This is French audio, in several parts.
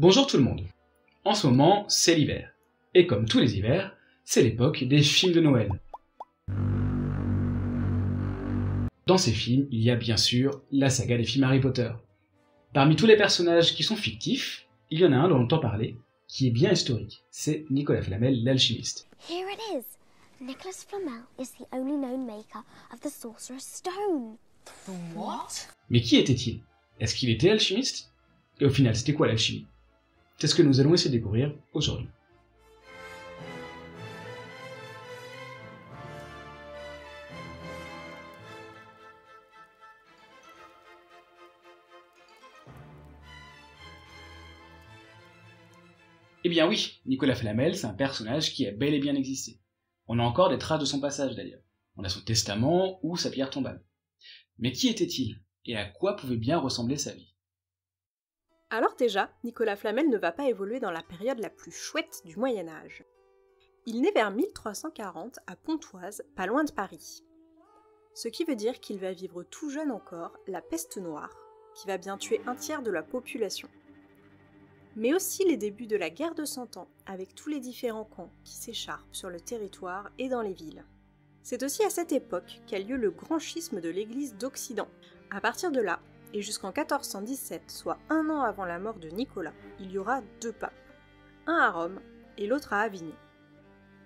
Bonjour tout le monde. En ce moment, c'est l'hiver. Et comme tous les hivers, c'est l'époque des films de Noël. Dans ces films, il y a bien sûr la saga des films Harry Potter. Parmi tous les personnages qui sont fictifs, il y en a un dont on entend parler, qui est bien historique. C'est Nicolas Flamel, l'alchimiste. Here it is. Nicholas Flamel is the only known maker of the Sorcerer's Stone. What? Mais qui était-il? Est-ce qu'il était alchimiste? Et au final, c'était quoi l'alchimie? C'est ce que nous allons essayer de découvrir aujourd'hui. Eh bien oui, Nicolas Flamel, c'est un personnage qui a bel et bien existé. On a encore des traces de son passage d'ailleurs. On a son testament ou sa pierre tombale. Mais qui était-il? Et à quoi pouvait bien ressembler sa vie? Alors déjà, Nicolas Flamel ne va pas évoluer dans la période la plus chouette du Moyen Âge. Il naît vers 1340 à Pontoise, pas loin de Paris. Ce qui veut dire qu'il va vivre tout jeune encore la peste noire, qui va bien tuer un tiers de la population. Mais aussi les débuts de la guerre de Cent Ans, avec tous les différents camps qui s'écharpent sur le territoire et dans les villes. C'est aussi à cette époque qu'a lieu le grand schisme de l'Église d'Occident. À partir de là, et jusqu'en 1417, soit un an avant la mort de Nicolas, il y aura deux papes, un à Rome et l'autre à Avignon.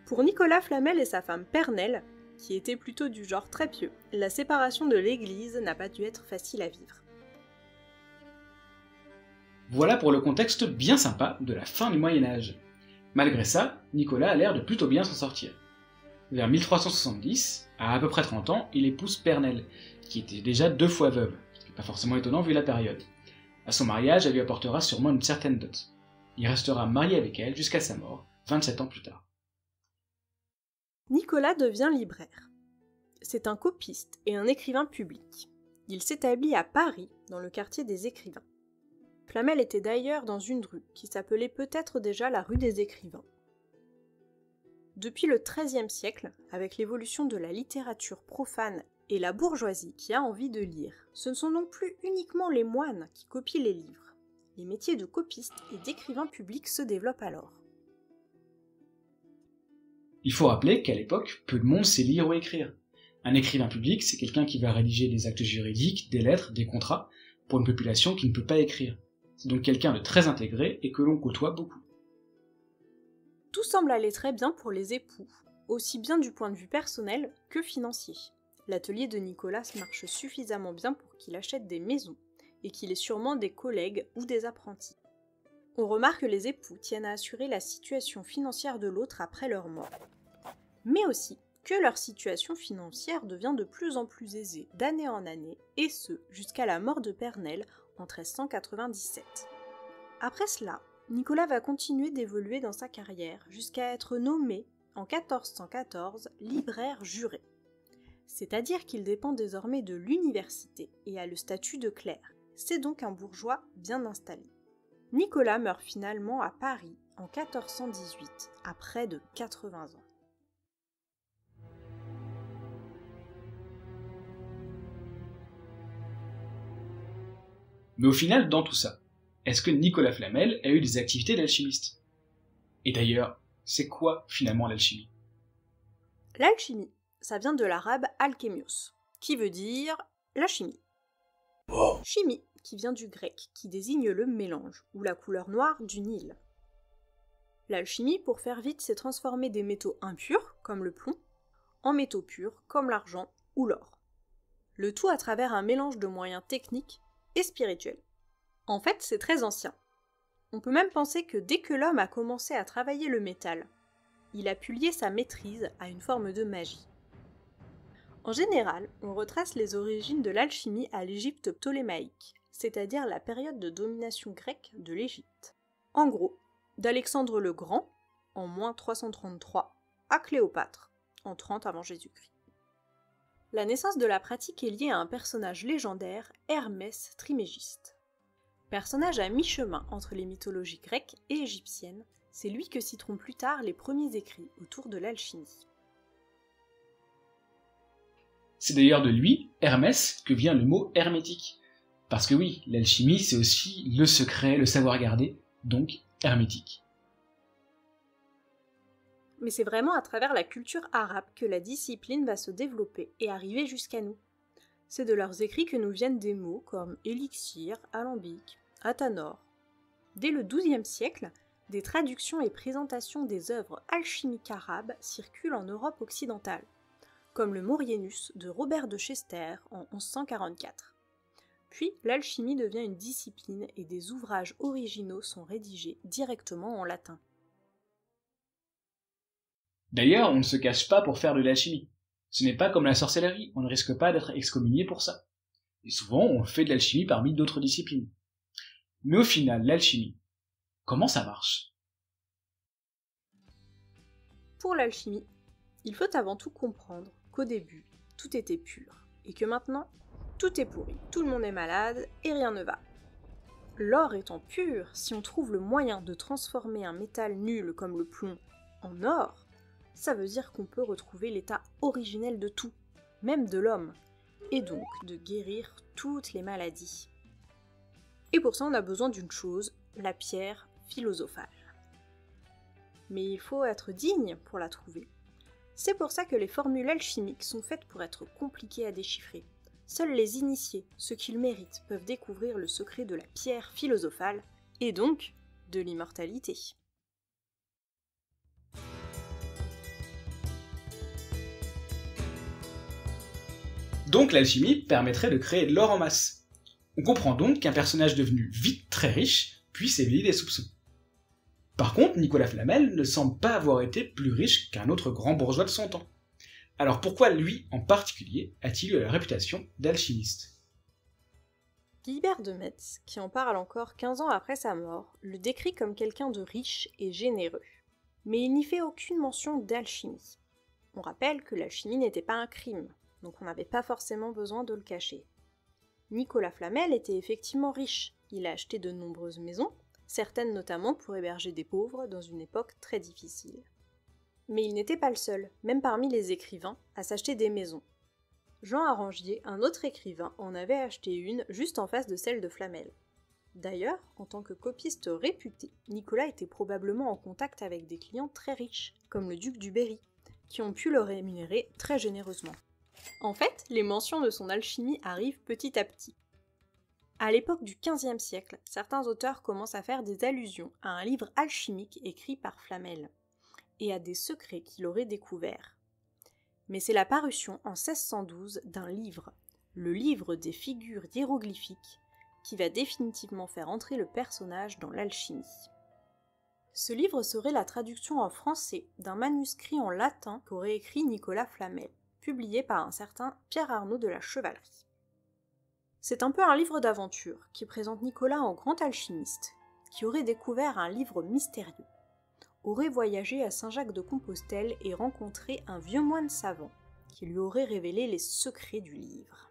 Pour Nicolas Flamel et sa femme Pernelle, qui était plutôt du genre très pieux, la séparation de l'Église n'a pas dû être facile à vivre. Voilà pour le contexte bien sympa de la fin du Moyen Âge. Malgré ça, Nicolas a l'air de plutôt bien s'en sortir. Vers 1370, à à peu près 30 ans, il épouse Pernelle, qui était déjà deux fois veuve, pas forcément étonnant vu la période. À son mariage, elle lui apportera sûrement une certaine dot. Il restera marié avec elle jusqu'à sa mort, 27 ans plus tard. Nicolas devient libraire. C'est un copiste et un écrivain public. Il s'établit à Paris, dans le quartier des écrivains. Flamel était d'ailleurs dans une rue qui s'appelait peut-être déjà la rue des écrivains. Depuis le XIIIe siècle, avec l'évolution de la littérature profane et la bourgeoisie qui a envie de lire, ce ne sont donc plus uniquement les moines qui copient les livres. Les métiers de copiste et d'écrivain public se développent alors. Il faut rappeler qu'à l'époque, peu de monde sait lire ou écrire. Un écrivain public, c'est quelqu'un qui va rédiger des actes juridiques, des lettres, des contrats, pour une population qui ne peut pas écrire. C'est donc quelqu'un de très intégré et que l'on côtoie beaucoup. Tout semble aller très bien pour les époux, aussi bien du point de vue personnel que financier. L'atelier de Nicolas marche suffisamment bien pour qu'il achète des maisons et qu'il ait sûrement des collègues ou des apprentis. On remarque que les époux tiennent à assurer la situation financière de l'autre après leur mort. Mais aussi que leur situation financière devient de plus en plus aisée d'année en année, et ce jusqu'à la mort de Pernelle en 1397. Après cela, Nicolas va continuer d'évoluer dans sa carrière jusqu'à être nommé en 1414 libraire juré. C'est-à-dire qu'il dépend désormais de l'université et a le statut de clerc. C'est donc un bourgeois bien installé. Nicolas meurt finalement à Paris en 1418, à près de 80 ans. Mais au final, dans tout ça, est-ce que Nicolas Flamel a eu des activités d'alchimiste? Et d'ailleurs, c'est quoi finalement l'alchimie? L'alchimie, ça vient de l'arabe alchemios, qui veut dire la chimie. Chimie, qui vient du grec, qui désigne le mélange, ou la couleur noire du Nil. L'alchimie, pour faire vite, c'est transformer des métaux impurs, comme le plomb, en métaux purs, comme l'argent ou l'or. Le tout à travers un mélange de moyens techniques et spirituels. En fait, c'est très ancien. On peut même penser que dès que l'homme a commencé à travailler le métal, il a pu lier sa maîtrise à une forme de magie. En général, on retrace les origines de l'alchimie à l'Égypte ptolémaïque, c'est-à-dire la période de domination grecque de l'Égypte. En gros, d'Alexandre le Grand, en moins 333, à Cléopâtre, en 30 avant Jésus-Christ. La naissance de la pratique est liée à un personnage légendaire, Hermès Trimégiste. Personnage à mi-chemin entre les mythologies grecques et égyptiennes, c'est lui que citeront plus tard les premiers écrits autour de l'alchimie. C'est d'ailleurs de lui, Hermès, que vient le mot hermétique. Parce que oui, l'alchimie, c'est aussi le secret, le savoir garder, donc hermétique. Mais c'est vraiment à travers la culture arabe que la discipline va se développer et arriver jusqu'à nous. C'est de leurs écrits que nous viennent des mots comme élixir, alambic, athanor. Dès le XIIe siècle, des traductions et présentations des œuvres alchimiques arabes circulent en Europe occidentale, comme le Maurienus de Robert de Chester en 1144. Puis l'alchimie devient une discipline et des ouvrages originaux sont rédigés directement en latin. D'ailleurs, on ne se cache pas pour faire de l'alchimie. Ce n'est pas comme la sorcellerie, on ne risque pas d'être excommunié pour ça. Et souvent, on fait de l'alchimie parmi d'autres disciplines. Mais au final, l'alchimie, comment ça marche? Pour l'alchimie, il faut avant tout comprendre qu'au début, tout était pur, et que maintenant, tout est pourri, tout le monde est malade, et rien ne va. L'or étant pur, si on trouve le moyen de transformer un métal nul comme le plomb en or, ça veut dire qu'on peut retrouver l'état originel de tout, même de l'homme, et donc de guérir toutes les maladies. Et pour ça, on a besoin d'une chose, la pierre philosophale. Mais il faut être digne pour la trouver. C'est pour ça que les formules alchimiques sont faites pour être compliquées à déchiffrer. Seuls les initiés, ceux qui le méritent, peuvent découvrir le secret de la pierre philosophale, et donc de l'immortalité. Donc l'alchimie permettrait de créer de l'or en masse. On comprend donc qu'un personnage devenu vite très riche puisse éveiller des soupçons. Par contre, Nicolas Flamel ne semble pas avoir été plus riche qu'un autre grand bourgeois de son temps. Alors pourquoi lui, en particulier, a-t-il eu la réputation d'alchimiste? Guilbert de Metz, qui en parle encore 15 ans après sa mort, le décrit comme quelqu'un de riche et généreux. Mais il n'y fait aucune mention d'alchimie. On rappelle que l'alchimie n'était pas un crime, donc on n'avait pas forcément besoin de le cacher. Nicolas Flamel était effectivement riche, il a acheté de nombreuses maisons, certaines notamment pour héberger des pauvres dans une époque très difficile. Mais il n'était pas le seul, même parmi les écrivains, à s'acheter des maisons. Jean Arrangier, un autre écrivain, en avait acheté une juste en face de celle de Flamel. D'ailleurs, en tant que copiste réputé, Nicolas était probablement en contact avec des clients très riches, comme le duc du Berry, qui ont pu le rémunérer très généreusement. En fait, les mentions de son alchimie arrivent petit à petit. À l'époque du XVe siècle, certains auteurs commencent à faire des allusions à un livre alchimique écrit par Flamel et à des secrets qu'il aurait découverts. Mais c'est la parution en 1612 d'un livre, le livre des figures hiéroglyphiques, qui va définitivement faire entrer le personnage dans l'alchimie. Ce livre serait la traduction en français d'un manuscrit en latin qu'aurait écrit Nicolas Flamel publié par un certain Pierre Arnaud de la Chevalerie. C'est un peu un livre d'aventure qui présente Nicolas en grand alchimiste, qui aurait découvert un livre mystérieux, aurait voyagé à Saint-Jacques de Compostelle et rencontré un vieux moine savant qui lui aurait révélé les secrets du livre.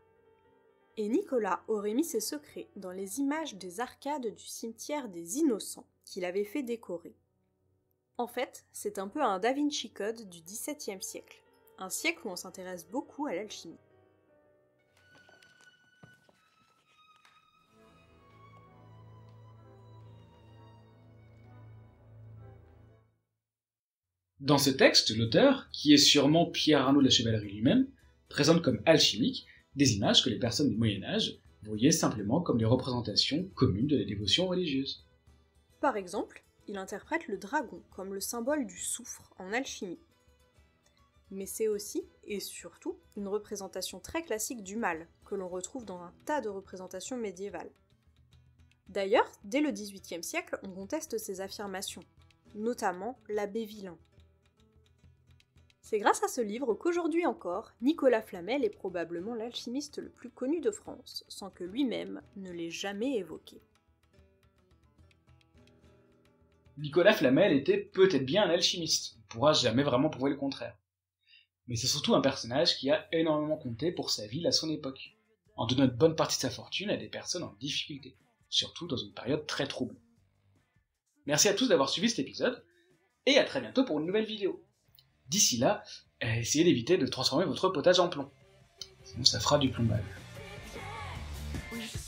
Et Nicolas aurait mis ces secrets dans les images des arcades du cimetière des Innocents qu'il avait fait décorer. En fait, c'est un peu un Da Vinci Code du XVIIe siècle un siècle où on s'intéresse beaucoup à l'alchimie. Dans ce texte, l'auteur, qui est sûrement Pierre Arnaud de la Chevalerie lui-même, présente comme alchimique des images que les personnes du Moyen Âge voyaient simplement comme des représentations communes de la dévotion religieuse. Par exemple, il interprète le dragon comme le symbole du soufre en alchimie, mais c'est aussi, et surtout, une représentation très classique du mal, que l'on retrouve dans un tas de représentations médiévales. D'ailleurs, dès le XVIIIe siècle, on conteste ces affirmations, notamment l'abbé Villain. C'est grâce à ce livre qu'aujourd'hui encore, Nicolas Flamel est probablement l'alchimiste le plus connu de France, sans que lui-même ne l'ait jamais évoqué. Nicolas Flamel était peut-être bien un alchimiste, on pourra jamais vraiment prouver le contraire mais c'est surtout un personnage qui a énormément compté pour sa ville à son époque, en donnant une bonne partie de sa fortune à des personnes en difficulté, surtout dans une période très trouble. Merci à tous d'avoir suivi cet épisode, et à très bientôt pour une nouvelle vidéo. D'ici là, euh, essayez d'éviter de transformer votre potage en plomb. Sinon ça fera du plombage. Je.